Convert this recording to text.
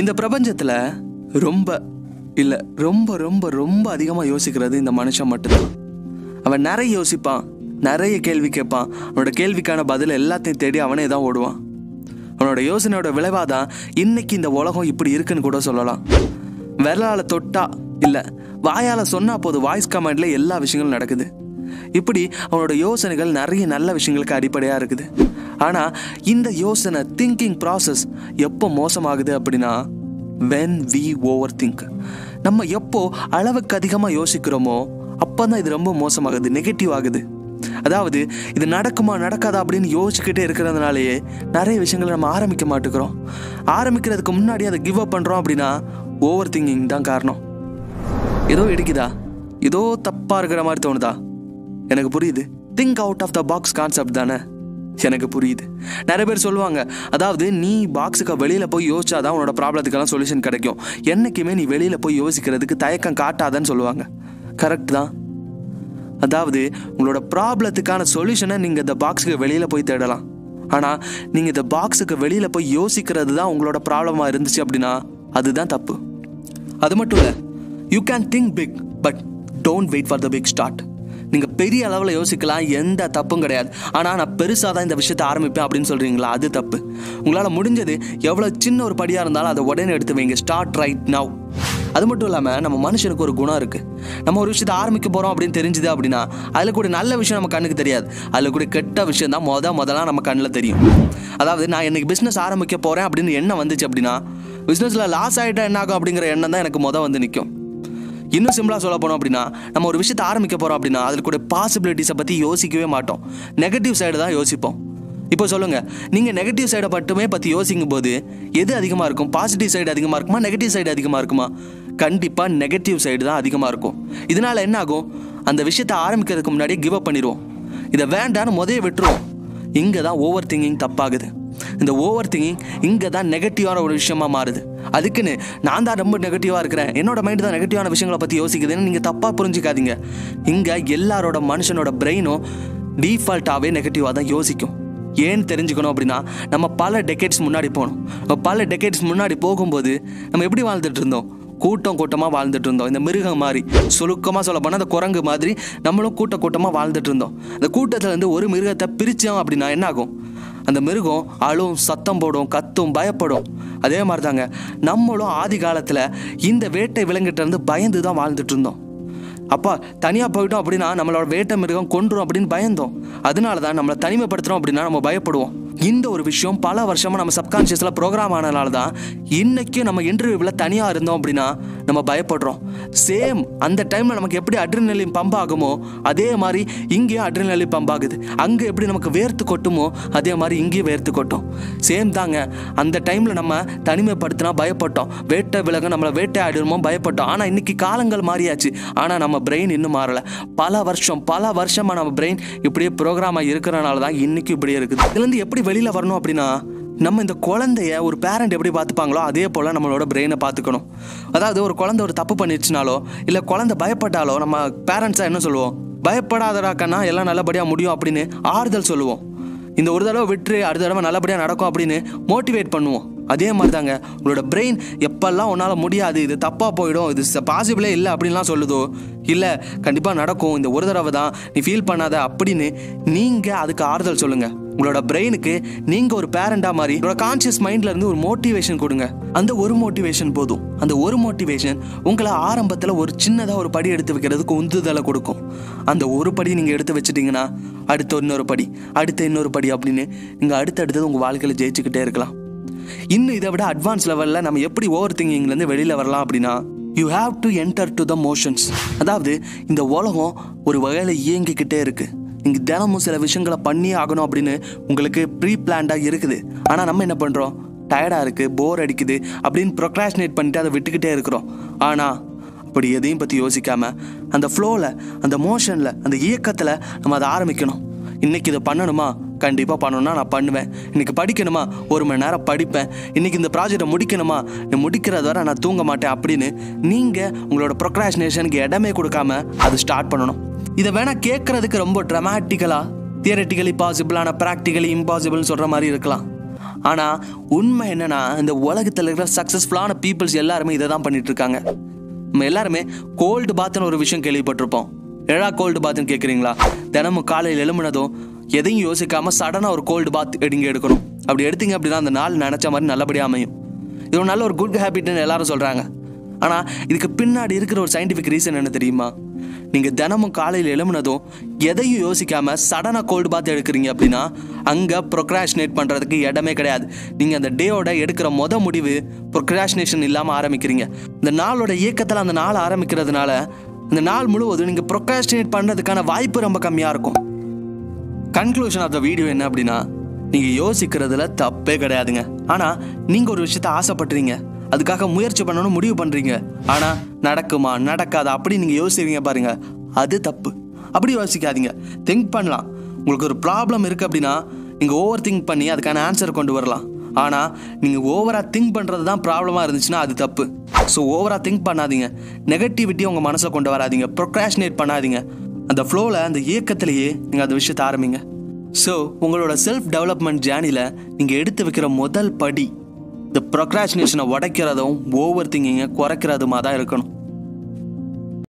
இந்த பிரபஞ்சத்தில் ரொம்ப இல்லை ரொம்ப ரொம்ப ரொம்ப அதிகமாக யோசிக்கிறது இந்த மனுஷன் மட்டும்தான். அவன் நிறைய யோசிப்பான் நிறைய கேள்வி கேட்பான். அவனோட கேள்விக்கான பதில் எல்லாத்தையும் தேடி அவனே தான் ஓடுவான். அவனோட யோசனையோட விளைவாக தான் இன்னைக்கு இந்த உலகம் இப்படி இருக்குன்னு கூட சொல்லலாம். விரலால் தொட்டா இல்லை வாயால் சொன்னால் போது வாய்ஸ் கமெண்டில் எல்லா விஷயங்களும் நடக்குது. இப்படி அவனோட யோசனைகள் நிறைய நல்ல விஷயங்களுக்கு அடிப்படையாக இருக்குது. ஆனால் இந்த யோசனை திங்கிங் ப்ராசஸ் எப்போ மோசமாகுது அப்படின்னா வென் வி ஓவர் திங்க் நம்ம எப்போ அளவுக்கு அதிகமாக யோசிக்கிறோமோ அப்போ தான் இது ரொம்ப மோசமாகுது நெகட்டிவ் ஆகுது. அதாவது இது நடக்குமா நடக்காதா அப்படின்னு யோசிச்சுக்கிட்டே இருக்கிறதுனாலேயே நிறைய விஷயங்களை நம்ம ஆரம்பிக்க மாட்டேங்கிறோம். ஆரம்பிக்கிறதுக்கு முன்னாடி அதை கிவ் அப் பண்ணுறோம் அப்படின்னா ஓவர் திங்கிங் தான் காரணம். ஏதோ இடிக்குதா? ஏதோ தப்பாக இருக்கிற மாதிரி தோணுதா? எனக்கு புரியுது. Think out of the box concept தானே? எனக்கு புரியுது. நிறைய பேர் சொல்லுவாங்க அதாவது நீ பாக்ஸுக்கு வெளியில் போய் யோசிச்சாதான் உன்னோட ப்ராப்ளத்துக்கெல்லாம் சொல்யூஷன் கிடைக்கும். என்றைக்குமே நீ வெளியில் போய் யோசிக்கிறதுக்கு தயக்கம் காட்டாதன்னு சொல்லுவாங்க. கரெக்ட் தான். அதாவது உங்களோட ப்ராப்ளத்துக்கான சொல்யூஷனை நீங்கள் இந்த பாக்ஸுக்கு வெளியில் போய் தேடலாம். ஆனால் நீங்கள் இந்த பாக்ஸுக்கு வெளியில் போய் யோசிக்கிறது தான் உங்களோட ப்ராப்ளமாக இருந்துச்சு அப்படின்னா அதுதான் தப்பு. அது மட்டும் இல்லை you can think big but don't wait for the big start நீங்கள் பெரிய அளவில் யோசிக்கலாம் எந்த தப்பும் கிடையாது. ஆனால் நான் பெருசாக தான் இந்த விஷயத்தை ஆரம்பிப்பேன் அப்படின்னு சொல்கிறீங்களா அது தப்பு. உங்களால் முடிஞ்சது எவ்வளோ சின்ன ஒரு படியாக இருந்தாலும் அதை உடனே எடுத்து வைங்க. ஸ்டார்ட் ரைட் நவ் அது மட்டும் இல்லாமல் நம்ம மனுஷனுக்கு ஒரு குணம் இருக்குது நம்ம ஒரு விஷயத்தை ஆரம்பிக்க போகிறோம் அப்படின்னு தெரிஞ்சுது அப்படின்னா அதில் கூட நல்ல விஷயம் நம்ம கண்ணுக்கு தெரியாது. அதில் கூட கெட்ட விஷயம் தான் மொதல் முதல்ல நம்ம கண்ணில் தெரியும். அதாவது நான் இன்னைக்கு பிஸ்னஸ் ஆரம்பிக்க போகிறேன் அப்படின்னு எண்ணம் வந்துச்சு அப்படின்னா பிஸ்னஸில் லாஸ் ஆகிட்டா என்ன ஆகும் அப்படிங்கிற எண்ணம் தான் எனக்கு மொதல் வந்து நிற்கும் இன்னும் சிம்பிளாக சொல்ல போனோம் அப்படின்னா நம்ம ஒரு விஷயத்தை ஆரம்பிக்க போகிறோம் அப்படின்னா அதில் கூட பாசிபிலிட்டிஸை பற்றி யோசிக்கவே மாட்டோம். நெகட்டிவ் சைடு தான் யோசிப்போம். இப்போ சொல்லுங்க நீங்கள் நெகட்டிவ் சைடை மட்டுமே பற்றி யோசிக்கும் போது எது அதிகமாக இருக்கும்? பாசிட்டிவ் சைடு அதிகமாக இருக்குமா? நெகட்டிவ் சைடு அதிகமாக இருக்குமா? கண்டிப்பாக நெகட்டிவ் சைடு தான் அதிகமாக இருக்கும். இதனால என்ன ஆகும்? அந்த விஷயத்தை ஆரம்பிக்கிறதுக்கு முன்னாடியே கிவ் அப் பண்ணிடுவோம். இதை வேண்டான்னு முதல்ல விட்டுருவோம். இங்கே தான் ஓவர் திங்கிங் தப்பாகுது. இந்த ஓவர் திங்கிங் இங்கே தான் நெகட்டிவான ஒரு விஷயமா மாறுது. அதுக்குன்னு நான் தான் ரொம்ப நெகட்டிவாக இருக்கிறேன். என்னோட மைண்டு தான் நெகட்டிவான விஷயங்களை பற்றி யோசிக்குதுன்னு நீங்கள் தப்பாக புரிஞ்சுக்காதீங்க. இங்கே எல்லாரோட மனுஷனோட பிரெயினும் டீஃபால்ட்டாகவே நெகட்டிவாக தான் யோசிக்கும். ஏன்னு தெரிஞ்சுக்கணும் அப்படின்னா நம்ம பல டெக்கேட்ஸ் முன்னாடி போகணும் நம்ம பல டெக்கேட்ஸ் முன்னாடி போகும்போது நம்ம எப்படி வாழ்ந்துட்டு இருந்தோம்? கூட்டம் கூட்டமாக வாழ்ந்துட்டு இருந்தோம். இந்த மிருகம் மாதிரி சுருக்கமாக சொல்ல போனால் அந்த குரங்கு மாதிரி நம்மளும் கூட்ட கூட்டமாக வாழ்ந்துட்டு இருந்தோம். அந்த கூட்டத்தில் இருந்து ஒரு மிருகத்தை பிரித்தோம் அப்படின்னா என்ன ஆகும் அந்த மிருகம் அழும் சத்தம் போடும் கத்தும் பயப்படும். அதே மாதிரி தாங்க நம்மளும் ஆதி காலத்தில் இந்த வேட்டை விலங்கிட்ட இருந்து பயந்து தான் வாழ்ந்துட்டு இருந்தோம் அப்பா தனியாக போயிட்டோம் அப்படின்னா நம்மளோட வேட்டை மிருகம் கொன்றும் அப்படின்னு பயந்தோம். அதனால தான் நம்மளை தனிமைப்படுத்துகிறோம் அப்படின்னா நம்ம பயப்படுவோம். இந்த ஒரு விஷயம் பல வருஷமாக நம்ம சப்கான்ஷியஸில் ப்ரோக்ராம் ஆனதுனால தான் இன்றைக்கும் நம்ம இன்டர்வியூவில் தனியாக இருந்தோம் அப்படின்னா நம்ம பயப்படுறோம். சேம் அந்த டைமில் நமக்கு எப்படி அட்ரினலின் பம்ப் ஆகுமோ அதே மாதிரி இங்கேயும் அட்ரினலின் பம்ப் ஆகுது. அங்கே எப்படி நமக்கு வேர்த்து கொட்டுமோ அதே மாதிரி இங்கேயும் வேர்த்து கொட்டும். சேம் தாங்க. அந்த டைமில் நம்ம தனிமைப்படுத்தினா பயப்பட்டோம். வேட்டை விலக நம்மளை வேட்டையாடிடுமோ பயப்பட்டோம். ஆனால் இன்னைக்கு காலங்கள் மாறியாச்சு. ஆனால் நம்ம பிரெயின் இன்னும் மாறலை. பல வருஷம் பல வருஷமாக நம்ம பிரெயின் இப்படியே ப்ரோக்ராமாக இருக்கிறனால தான் இன்னைக்கு இப்படியே இருக்குது. இதுலேருந்து எப்படி வெளியில் வரணும் அப்படின்னா நம்ம இந்த குழந்தைய ஒரு பேரண்ட் எப்படி பார்த்துப்பாங்களோ அதே போல் நம்மளோட பிரெயினை பார்த்துக்கணும். அதாவது ஒரு குழந்தை ஒரு தப்பு பண்ணிடுச்சுனாலோ இல்லை குழந்தை பயப்பட்டாலோ நம்ம பேரண்ட்ஸாக என்ன சொல்லுவோம்? பயப்படாதடா கண்ணா எல்லாம் நல்லபடியாக முடியும் அப்படின்னு ஆறுதல் சொல்லுவோம். இந்த ஒரு தடவை விட்டு அடுத்த தடவை நல்லபடியாக நடக்கும் அப்படின்னு மோட்டிவேட் பண்ணுவோம். அதே மாதிரி தாங்க உங்களோட பிரெயின் எப்பெல்லாம் உன்னால் முடியாது இது தப்பாக போயிடும் இது பாசிபிளே இல்லை அப்படின்லாம் சொல்லுதோ இல்லை கண்டிப்பாக நடக்கும் இந்த ஒரு தடவை தான் நீ ஃபீல் பண்ணாத அப்படின்னு நீங்கள் அதுக்கு ஆறுதல் சொல்லுங்கள் உங்களோட பிரெயினுக்கு நீங்கள் ஒரு பேரண்டாக மாதிரி உங்களோட கான்ஷியஸ் மைண்ட்ல இருந்து ஒரு மோட்டிவேஷன் கொடுங்க. அந்த ஒரு மோட்டிவேஷன் போதும். அந்த ஒரு மோட்டிவேஷன் உங்களை ஆரம்பத்தில் ஒரு சின்னதாக ஒரு படி எடுத்து வைக்கிறதுக்கு உந்துதலை கொடுக்கும். அந்த ஒரு படி நீங்கள் எடுத்து வச்சிட்டிங்கன்னா அடுத்த இன்னொரு படி அடுத்த இன்னொரு படி அப்படின்னு நீங்கள் அடுத்தடுத்தது உங்கள் வாழ்க்கையில் ஜெயிச்சுக்கிட்டே இருக்கலாம். இன்னும் இதை விட அட்வான்ஸ் லெவலில் நம்ம எப்படி ஓவர் திங்கிங்லேருந்து வெளியில் வரலாம் அப்படின்னா you have to enter to the motions அதாவது இந்த உலகம் ஒரு வகையில் இயங்கிக்கிட்டே இருக்குது இங்கே தினமும் சில விஷயங்களை பண்ணியே ஆகணும் அப்படின்னு உங்களுக்கு ப்ரீ பிளான்டாக இருக்குது. ஆனால் நம்ம என்ன பண்ணுறோம் டயர்டாக இருக்குது போர் அடிக்குது அப்படின்னு ப்ரொக்ராஷினேட் பண்ணிட்டு அதை விட்டுக்கிட்டே இருக்கிறோம். ஆனால் அப்படி எதையும் பற்றி யோசிக்காமல் அந்த ஃப்ளோவில் அந்த மோஷனில் அந்த இயக்கத்தில் நம்ம அதை ஆரம்பிக்கணும். இன்றைக்கி இதை பண்ணணுமா? கண்டிப்பாக பண்ணணும்னா நான் பண்ணுவேன். இன்றைக்கி படிக்கணுமா? ஒரு மணி நேரம் படிப்பேன். இன்றைக்கி இந்த ப்ராஜெக்டை முடிக்கணுமா? நீ முடிக்கிறது வரை நான் தூங்க மாட்டேன் அப்படின்னு நீங்கள் உங்களோட ப்ரொக்ராஷினேஷனுக்கு இடமே கொடுக்காம அது ஸ்டார்ட் பண்ணணும். இதை வேணால் கேட்குறதுக்கு ரொம்ப ட்ரமாட்டிக்கலாக தியரட்டிக்கலி பாசிபிளான ப்ராக்டிக்கலி இம்பாசிபிள்னு சொல்கிற மாதிரி இருக்கலாம். ஆனால் உண்மை என்னன்னா இந்த உலகத்தில் இருக்கிற சக்ஸஸ்ஃபுல்லான பீப்புள்ஸ் எல்லாருமே இதை தான் பண்ணிட்டு இருக்காங்க நம்ம எல்லாருமே கோல்டு பாத்னு ஒரு விஷயம் கேள்விப்பட்டிருப்போம். எழா கோல்டு பாத்னு கேட்குறீங்களா தினமும் காலையில் எழும்புனதும் எதையும் யோசிக்காமல் சடனாக ஒரு கோல்டு பாத் எடுங்க எடுக்கணும். அப்படி எடுத்தீங்க அப்படின்னா அந்த நாள் நினச்ச மாதிரி நல்லபடியாக அமையும். இது ஒரு நல்ல ஒரு குட் ஹேபிட்னு எல்லாரும் சொல்கிறாங்க ஆனால் இதுக்கு பின்னாடி இருக்கிற ஒரு சயின்டிஃபிக் ரீசன் என்ன தெரியுமா? நீங்கள் தினமும் காலையில் எழுமினதும் எதையும் யோசிக்காமல் சடனாக கோல்டு பாத் எடுக்கிறீங்க அப்படின்னா அங்கே ப்ரொக்ராஷினேட் பண்ணுறதுக்கு இடமே கிடையாது. நீங்கள் அந்த டேயோட எடுக்கிற மொத முடிவு ப்ரொக்ராஷினேஷன் இல்லாமல் ஆரம்பிக்கிறீங்க. இந்த நாளோட இயக்கத்தில் அந்த நாள் ஆரம்பிக்கிறதுனால இந்த நாள் முழுவதும் நீங்கள் ப்ரொக்ராஷினேட் பண்ணுறதுக்கான வாய்ப்பு ரொம்ப கம்மியாக இருக்கும். கன்க்ளூஷன் ஆஃப் த வீடியோ என்ன அப்படின்னா நீங்கள் யோசிக்கிறதுல தப்பே கிடையாதுங்க. ஆனால் நீங்கள் ஒரு விஷயத்த ஆசைப்படுறீங்க. அதுக்காக முயற்சி பண்ணணும்னு முடிவு பண்ணுறீங்க ஆனால் நடக்குமா நடக்காதா? அப்படி நீங்கள் யோசிக்கிறீங்க பாருங்கள் அது தப்பு. அப்படி யோசிக்காதீங்க. திங்க் பண்ணலாம். உங்களுக்கு ஒரு ப்ராப்ளம் இருக்குது அப்படின்னா நீங்கள் ஓவர் திங்க் பண்ணி அதுக்கான ஆன்சர் கொண்டு வரலாம். ஆனால் நீங்கள் ஓவராக திங்க் பண்ணுறது தான் ப்ராப்ளமாக இருந்துச்சுன்னா அது தப்பு. ஸோ ஓவராக திங்க் பண்ணாதீங்க. நெகட்டிவிட்டி உங்கள் மனசில் கொண்டு வராதீங்க. ப்ரொக்ராஷினேட் பண்ணாதீங்க. அந்த ஃப்ளோவில் அந்த இயக்கத்திலேயே நீங்கள் அந்த விஷயத்தை ஆரம்பிங்க. ஸோ உங்களோட செல்ஃப் டெவலப்மெண்ட் ஜேர்னியில் நீங்கள் எடுத்து வைக்கிற முதல் படி இந்த ப்ரொக்ராஷினேஷனை உடைக்கிறதும் ஓவர் திங்கிங்கை குறைக்கிறதுமா தான் இருக்கணும்.